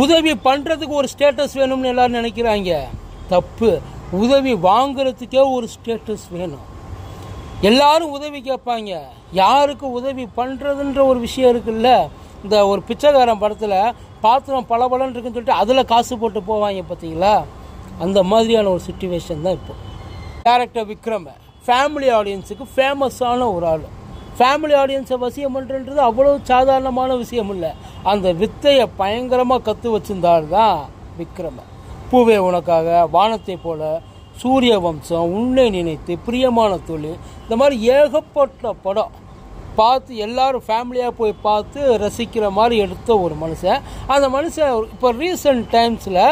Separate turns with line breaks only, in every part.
உதவி பண்ணுறதுக்கு ஒரு ஸ்டேட்டஸ் வேணும்னு எல்லாரும் நினைக்கிறாங்க. தப்பு. உதவி வாங்குறதுக்கே ஒரு ஸ்டேட்டஸ் வேணும். எல்லாரும் உதவி கேட்பாங்க. யாருக்கு உதவி பண்ணுறதுன்ற ஒரு விஷயம் இருக்குல்ல? இந்த ஒரு பிச்சைக்காரன் படத்தில் பாத்திரம் பளபளன்னு இருக்குன்னு சொல்லிட்டு அதில் காசு போட்டு போவாங்க பார்த்தீங்களா அந்த மாதிரியான ஒரு சுச்சுவேஷன் தான் இப்போ. டேரக்டர் விக்ரம ஃபேமிலி ஆடியன்ஸுக்கு ஃபேமஸான ஒரு ஆள். ஃபேமிலி ஆடியன்ஸை வசியம் பண்ணுறது அவ்வளோ சாதாரணமான விஷயம் இல்லை அந்த வித்தையை பயங்கரமாக கற்று வச்சிருந்தாள் தான் விக்ரம. பூவே உனக்காக வானத்தை போல சூரிய வம்சம் உன்னை நினைத்து பிரியமான தொழில் இந்த மாதிரி ஏகப்பட்ட படம். பார்த்து எல்லாரும் ஃபேமிலியாக போய் பார்த்து ரசிக்கிற மாதிரி எடுத்த ஒரு மனுஷன். அந்த மனுஷன் இப்போ ரீசெண்ட் டைம்ஸில்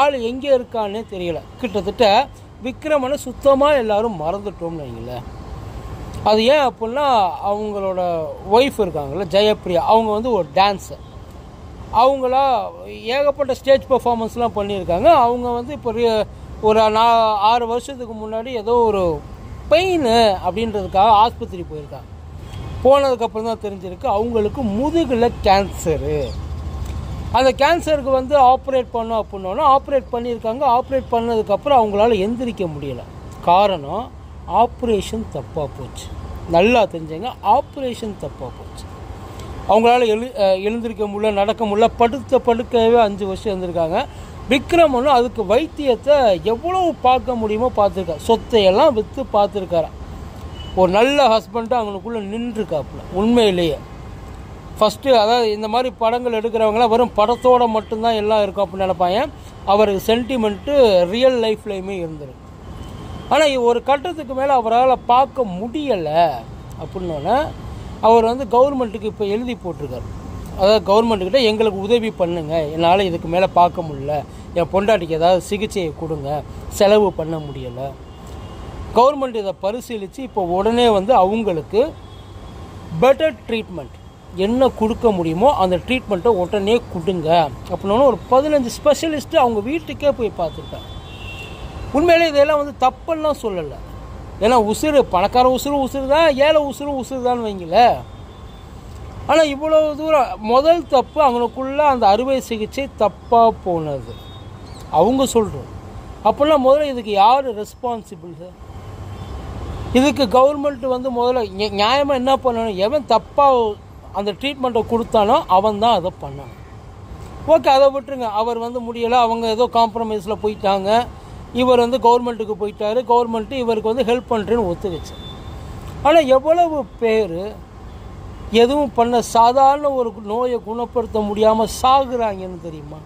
ஆள் எங்கே இருக்கான்னே தெரியல. கிட்டத்தட்ட விக்ரமனை சுத்தமாக எல்லாரும் மறந்துட்டோம்னு வைங்களேன் அது ஏன் அப்படின்னா அவங்களோட ஒய்ஃப் இருக்காங்கல்ல ஜெயப்ரியா அவங்க வந்து ஒரு டான்ஸர் அவங்களா ஏகப்பட்ட ஸ்டேஜ் பர்ஃபார்மன்ஸ்லாம் பண்ணியிருக்காங்க. அவங்க வந்து இப்போ ஒரு நா ஆறு வருஷத்துக்கு முன்னாடி ஏதோ ஒரு பெயின் அப்படின்றதுக்காக ஆஸ்பத்திரி போயிருக்காங்க. போனதுக்கப்புறம் தான் தெரிஞ்சிருக்கு அவங்களுக்கு முதுகில் கேன்சரு அந்த கேன்சருக்கு வந்து ஆப்ரேட் பண்ணோம் அப்படின்னோன்னா ஆப்ரேட் பண்ணியிருக்காங்க. ஆப்ரேட் பண்ணதுக்கப்புறம் அவங்களால எந்திரிக்க முடியலை. காரணம் ஆப்ரேஷன் தப்பாக போச்சு. நல்லா தெரிஞ்சுங்க ஆப்ரேஷன் தப்பாக போச்சு. அவங்களால எழு எழுந்திருக்க முடியல நடக்க முடியல படுத்த படுக்கவே அஞ்சு வருஷம் இருந்திருக்காங்க. விக்ரம் ஒன்று அதுக்கு வைத்தியத்தை எவ்வளோ பார்க்க முடியுமோ பார்த்துருக்காரு சொத்தையெல்லாம் விற்று பார்த்துருக்காரு. ஒரு நல்ல ஹஸ்பண்டாக அவங்களுக்குள்ளே நின்றுருக்காப்புல உண்மையிலேயே. ஃபஸ்ட்டு அதாவது இந்த மாதிரி படங்கள் எடுக்கிறவங்களாம் வெறும் படத்தோட மட்டும்தான் எல்லாம் இருக்கும் அப்படின்னு நினைப்பாங்க. அவருக்கு சென்டிமெண்ட்டு ரியல் லைஃப்லேயுமே இருந்திருக்கு. ஆனால் ஒரு கட்டத்துக்கு மேலே அவரால் பார்க்க முடியலை அப்படின்னோடனே அவர் வந்து கவர்மெண்ட்டுக்கு இப்போ எழுதி போட்டிருக்காரு. அதாவது கவர்மெண்ட்டுக்கிட்ட எங்களுக்கு உதவி பண்ணுங்கள் என்னால் இதுக்கு மேலே பார்க்க முடியல. என் பொண்டாட்டிக்கு ஏதாவது சிகிச்சையை கொடுங்க. செலவு பண்ண முடியலை. கவர்மெண்ட் இதை பரிசீலித்து இப்போ உடனே வந்து அவங்களுக்கு பெட்டர் ட்ரீட்மெண்ட் என்ன கொடுக்க முடியுமோ அந்த ட்ரீட்மெண்ட்டை உடனே கொடுங்க. அப்படின்னா ஒரு பதினஞ்சு ஸ்பெஷலிஸ்ட்டு அவங்க வீட்டுக்கே போய் பார்த்துருக்காங்க. உண்மையிலே இதெல்லாம் வந்து தப்பெல்லாம் சொல்லலை. ஏன்னா உசுறு பணக்கார உசுறு உசுறு தான் ஏழை உசுறு உசுறு தான் வைங்கள. ஆனால் இவ்வளோ தூரம் முதல் தப்பு அவங்களுக்குள்ள அந்த அறுவை சிகிச்சை தப்பாக போனது. அவங்க சொல்கிறோம் அப்போல்லாம் முதல்ல இதுக்கு யார் ரெஸ்பான்சிபிள் சார் இதுக்கு கவர்மெண்ட் வந்து முதல்ல நியாயமாக என்ன பண்ணணும்? எவன் தப்பாக அந்த ட்ரீட்மெண்ட்டை கொடுத்தானோ அவன் தான் அதை பண்ணான் ஓகே அதை விட்டுருங்க. அவர் வந்து முடியலை அவங்க ஏதோ காம்ப்ரமைஸில் போயிட்டாங்க. இவர் வந்து கவர்மெண்ட்டுக்கு போயிட்டார் கவர்மெண்ட்டு இவருக்கு வந்து ஹெல்ப் பண்ணுறேன்னு ஒத்துக்கிச்சு. ஆனால் எவ்வளவு பேர் எதுவும் பண்ண சாதாரண ஒரு நோயை குணப்படுத்த முடியாமல் சாகுறாங்கன்னு தெரியுமா?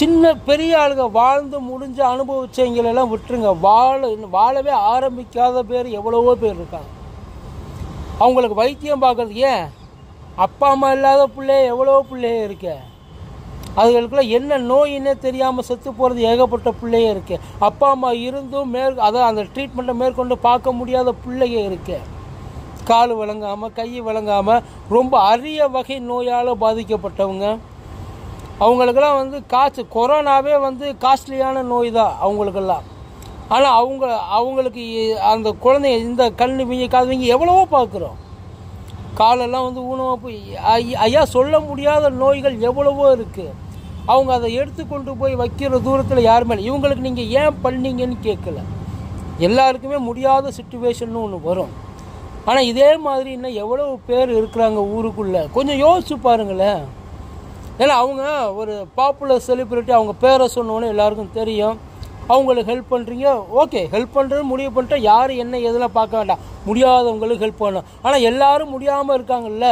சின்ன பெரிய ஆளுங்க வாழ்ந்து முடிஞ்ச அனுபவிச்சவங்களெல்லாம் விட்டுருங்க. வாழ வாழவே ஆரம்பிக்காத பேர் எவ்வளவோ பேர் இருக்காங்க. அவங்களுக்கு வைத்தியம் பார்க்குறது ஏன்? அப்பா அம்மா இல்லாத பிள்ளைய எவ்வளவோ பிள்ளைய இருக்கேன் அதுகளுக்குள்ள என்ன நோயின்னே தெரியாமல் செத்து போகிறது ஏகப்பட்ட பிள்ளையே இருக்கு. அப்பா அம்மா இருந்தும் மேற் அதான் அந்த ட்ரீட்மெண்ட்டை மேற்கொண்டு பார்க்க முடியாத பிள்ளையே இருக்கு. கால் விளங்காமல் கை விளங்காமல் ரொம்ப அரிய வகை நோயால் பாதிக்கப்பட்டவங்க. அவங்களுக்கெல்லாம் வந்து காசு கொரோனாவே வந்து காஸ்ட்லியான நோய் தான் அவங்களுக்கெல்லாம். ஆனால் அவங்க அவங்களுக்கு அந்த குழந்தைங்க இந்த கண் வீங்க காதுவீங்க எவ்வளவோ பார்க்குறோம். காலெல்லாம் வந்து ஊனமாக போய் ஐயா சொல்ல முடியாத நோய்கள் எவ்வளவோ இருக்குது அவங்க அதை எடுத்து கொண்டு போய் வைக்கிற தூரத்தில் யாருமே இல்லை. இவங்களுக்கு நீங்கள் ஏன் பண்ணீங்கன்னு கேட்கல எல்லாருக்குமே முடியாத சுச்சுவேஷன் ஒன்று வரும். ஆனால் இதே மாதிரி இன்னும் எவ்வளவு பேர் இருக்கிறாங்க ஊருக்குள்ளே? கொஞ்சம் யோசிச்சு பாருங்களேன். ஏன்னா அவங்க ஒரு பாப்புலர் செலிப்ரிட்டி அவங்க பேரை சொன்னோன்னே எல்லாருக்கும் தெரியும். அவங்களுக்கு ஹெல்ப் பண்ணுறீங்க ஓகே ஹெல்ப் பண்ணுறது முடிவு பண்ணிட்டா யார் என்ன எதெல்லாம் பார்க்க வேண்டாம். முடியாதவங்களுக்கு ஹெல்ப் பண்ணணும். ஆனால் எல்லோரும் முடியாமல் இருக்காங்கல்ல?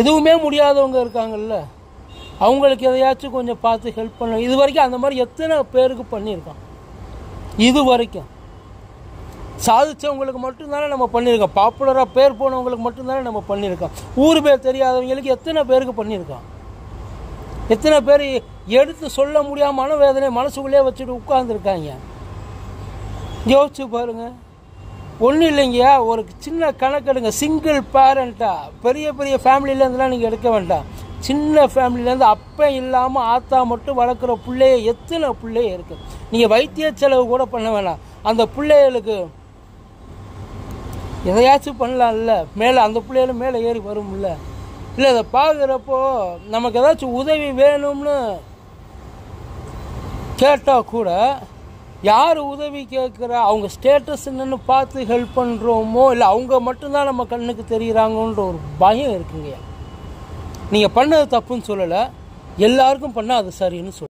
எதுவுமே முடியாதவங்க இருக்காங்கல்ல? அவங்களுக்கு எதையாச்சும் கொஞ்சம் பார்த்து ஹெல்ப் பண்ண இது வரைக்கும் அந்த மாதிரி எத்தனை பேருக்கு பண்ணியிருக்கான் இது வரைக்கும். சாதித்தவங்களுக்கு மட்டும்தானே நம்ம பண்ணியிருக்கோம். பாப்புலராக பேர் போனவங்களுக்கு மட்டும்தானே நம்ம பண்ணியிருக்கோம். ஊர் பேர் தெரியாதவங்களுக்கு எத்தனை பேருக்கு பண்ணியிருக்கோம்? எத்தனை பேர் எடுத்து சொல்ல முடியாமல் மனவேதனை மனசுக்குள்ளே வச்சுட்டு உட்காந்துருக்காங்க யோசிச்சு பாருங்க. ஒன்றும் இல்லைங்கய்யா ஒரு சின்ன கணக்கெடுங்க. சிங்கிள் பேரண்ட்டாக பெரிய பெரிய ஃபேமிலியிலேருந்துலாம் நீங்கள் எடுக்க வேண்டாம். சின்ன ஃபேமிலியிலேருந்து அப்போ இல்லாமல் ஆத்தா மட்டும் வளர்க்குற பிள்ளைய எத்தனை பிள்ளைய இருக்குது நீங்கள் வைத்திய செலவு கூட பண்ண வேணாம். அந்த பிள்ளைகளுக்கு எதையாச்சும் பண்ணலாம்ல. மேலே அந்த பிள்ளைகளும் மேலே ஏறி வரும்ல. இல்லை அதை பார்க்குறப்போ நமக்கு ஏதாச்சும் உதவி வேணும்னு கேட்டால் கூட யார் உதவி கேட்குறா? அவங்க ஸ்டேட்டஸ் என்னென்னு பார்த்து ஹெல்ப் பண்ணுறோமோ இல்லை அவங்க மட்டும்தான் நம்ம கண்ணுக்கு தெரிகிறாங்கன்ற ஒரு பயம் இருக்குங்க. நீங்கள் பண்ணது தப்புன்னு சொல்லலை. எல்லாருக்கும் பண்ணால் அது சரின்னு சொல்லு.